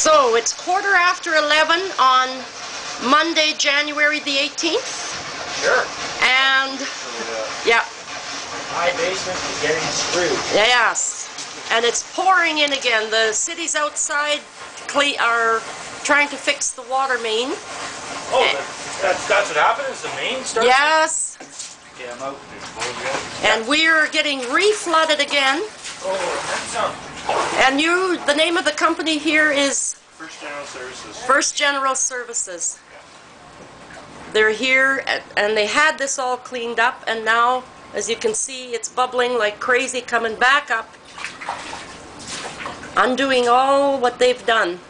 So it's quarter after 11 on Monday, January the 18th. Sure. And, yeah, My basement is getting screwed. yes. And it's pouring in again. The cities outside are trying to fix the water main. Oh, that, that's, that's what happened? Is the main started? Yes. Yeah, I'm out. And we're getting re-flooded again. Oh, that's. And you, the name of the company here is First General Services. First General Services. They're here a- and they had this all cleaned up and now, as you can see, it's bubbling like crazy coming back up, undoing all what they've done.